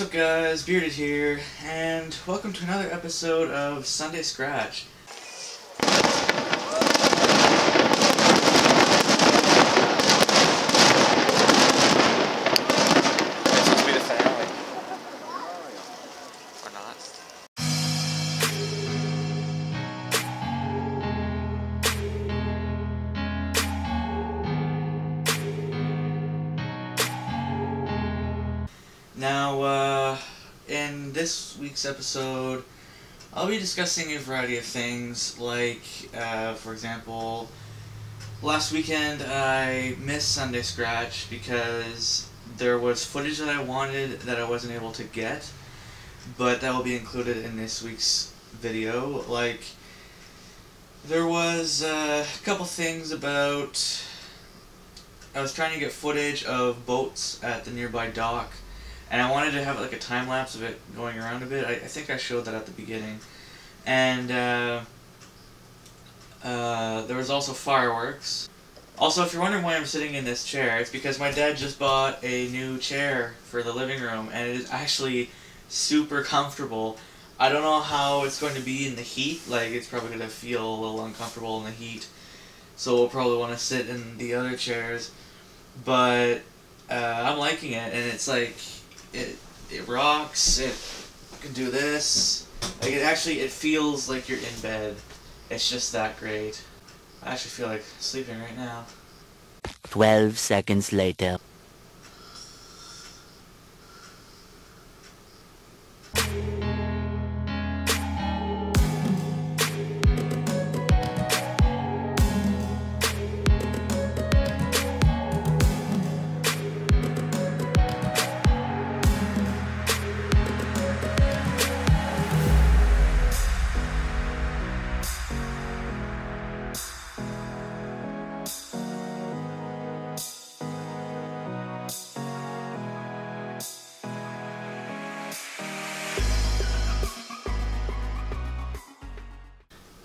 What's up, guys? Bearded here, and welcome to another episode of Sunday Scratch. Now, uh, in this week's episode, I'll be discussing a variety of things, like, uh, for example, last weekend I missed Sunday Scratch because there was footage that I wanted that I wasn't able to get, but that will be included in this week's video. Like, there was uh, a couple things about. I was trying to get footage of boats at the nearby dock and I wanted to have like a time lapse of it going around a bit. I, I think I showed that at the beginning, and uh, uh, there was also fireworks. Also, if you're wondering why I'm sitting in this chair, it's because my dad just bought a new chair for the living room, and it is actually super comfortable. I don't know how it's going to be in the heat. Like, it's probably going to feel a little uncomfortable in the heat, so we'll probably want to sit in the other chairs. But uh, I'm liking it, and it's like it it rocks. It can do this. Like it actually it feels like you're in bed. It's just that great. I actually feel like sleeping right now. 12 seconds later.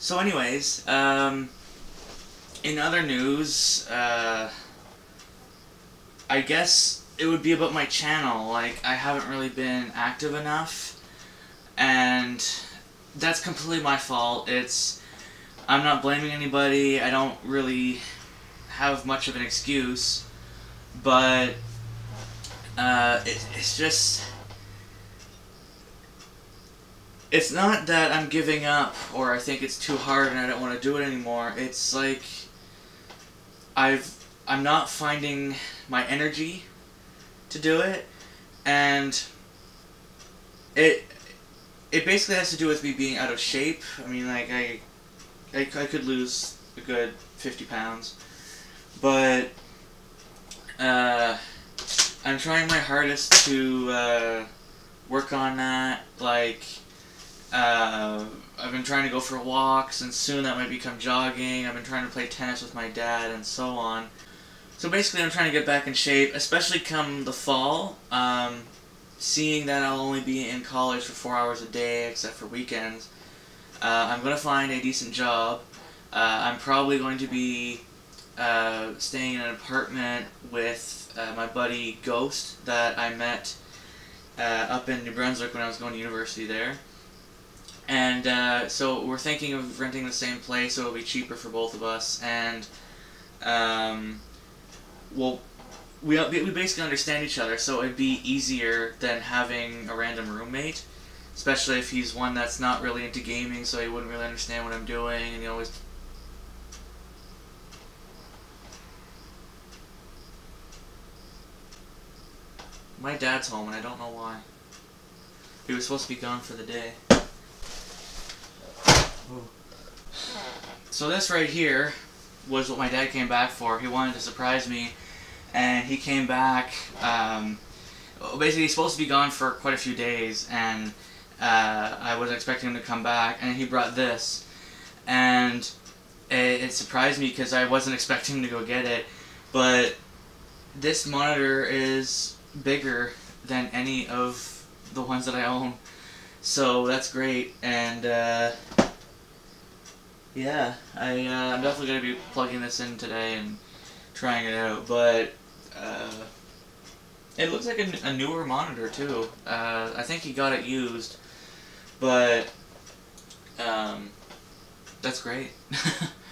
So, anyways, um, in other news, uh, I guess it would be about my channel. Like, I haven't really been active enough, and that's completely my fault. It's, I'm not blaming anybody. I don't really have much of an excuse, but uh, it, it's just it's not that I'm giving up or I think it's too hard and I don't want to do it anymore. It's like I've I'm not finding my energy to do it and it it basically has to do with me being out of shape. I mean like I I, I could lose a good 50 pounds. But uh I'm trying my hardest to uh, work on that like uh, I've been trying to go for walks, and soon that might become jogging. I've been trying to play tennis with my dad, and so on. So basically, I'm trying to get back in shape, especially come the fall. Um, seeing that I'll only be in college for four hours a day, except for weekends, uh, I'm going to find a decent job. Uh, I'm probably going to be uh, staying in an apartment with uh, my buddy Ghost that I met uh, up in New Brunswick when I was going to university there. And uh, so we're thinking of renting the same place, so it'll be cheaper for both of us. And um, well, we we basically understand each other, so it'd be easier than having a random roommate, especially if he's one that's not really into gaming, so he wouldn't really understand what I'm doing, and he always. My dad's home, and I don't know why. He was supposed to be gone for the day. So this right here was what my dad came back for. He wanted to surprise me, and he came back. Um, basically, he's supposed to be gone for quite a few days, and uh, I wasn't expecting him to come back. And he brought this, and it, it surprised me because I wasn't expecting him to go get it. But this monitor is bigger than any of the ones that I own, so that's great. And uh, yeah, I, uh, I'm definitely going to be plugging this in today and trying it out, but uh, It looks like a, a newer monitor too. Uh, I think he got it used, but um, that's great.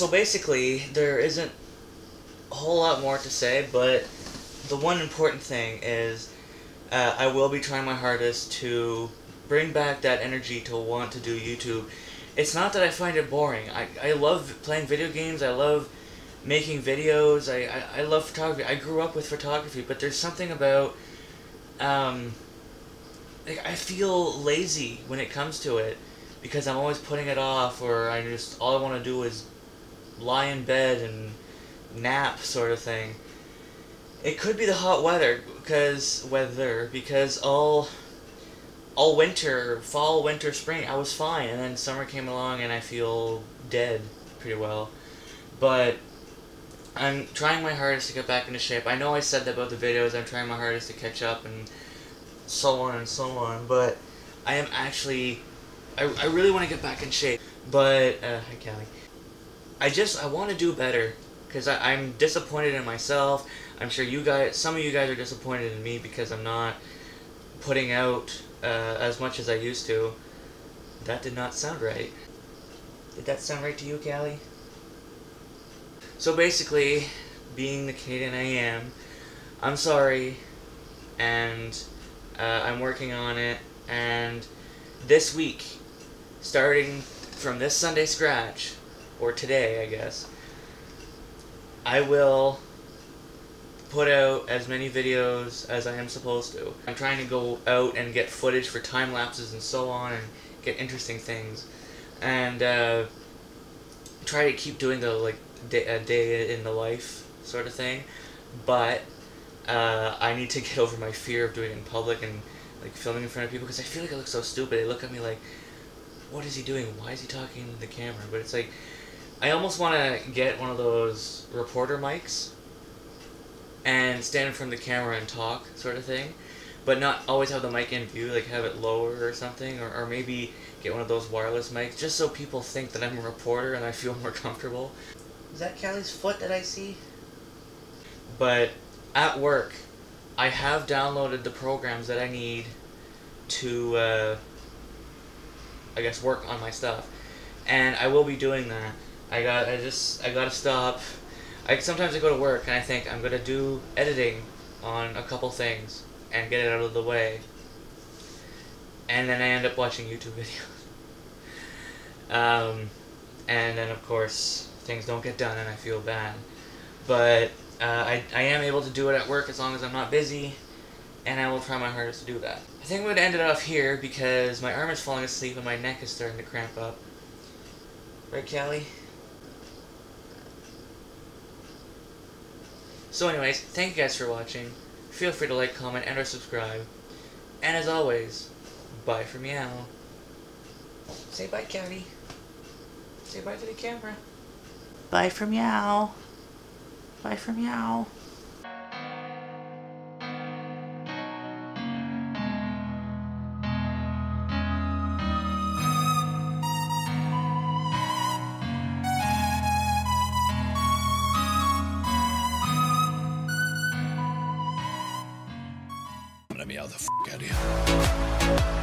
So basically, there isn't a whole lot more to say, but the one important thing is uh, I will be trying my hardest to bring back that energy to want to do YouTube. It's not that I find it boring. I, I love playing video games. I love making videos. I, I, I love photography. I grew up with photography, but there's something about um, like I feel lazy when it comes to it because I'm always putting it off, or I just all I want to do is lie in bed and nap, sort of thing. It could be the hot weather because weather because all all winter, fall, winter, spring, I was fine, and then summer came along and I feel dead pretty well. But I'm trying my hardest to get back into shape. I know I said that about the videos. I'm trying my hardest to catch up and so on and so on. But I am actually, I, I really want to get back in shape. But uh, Callie. I just I want to do better because I'm disappointed in myself. I'm sure you guys, some of you guys are disappointed in me because I'm not putting out uh, as much as I used to. That did not sound right. Did that sound right to you, Callie? So basically, being the Canadian I am, I'm sorry, and uh, I'm working on it, and this week, starting from this Sunday scratch, or today, I guess, I will put out as many videos as I am supposed to. I'm trying to go out and get footage for time lapses and so on and get interesting things. And uh, try to keep doing the like day, a day in the life sort of thing. But uh, I need to get over my fear of doing it in public and like filming in front of people because I feel like I look so stupid. They look at me like, what is he doing? Why is he talking to the camera? But it's like, I almost want to get one of those reporter mics and stand in front of the camera and talk, sort of thing. But not always have the mic in view, like have it lower or something, or, or maybe get one of those wireless mics, just so people think that I'm a reporter and I feel more comfortable. Is that Callie's foot that I see? But at work, I have downloaded the programs that I need to, uh, I guess, work on my stuff, and I will be doing that. I got, I just, I gotta stop. I sometimes I go to work and I think I'm gonna do editing on a couple things and get it out of the way, and then I end up watching YouTube videos. Um, and then of course things don't get done and I feel bad. But uh, I, I am able to do it at work as long as I'm not busy, and I will try my hardest to do that. I think I'm to end it off here because my arm is falling asleep and my neck is starting to cramp up. Right, Callie? So anyways, thank you guys for watching. Feel free to like, comment, and or subscribe. And as always, bye for meow. Say bye, Callie. Say bye to the camera. Bye for meow. Bye for meow. The f- out of here.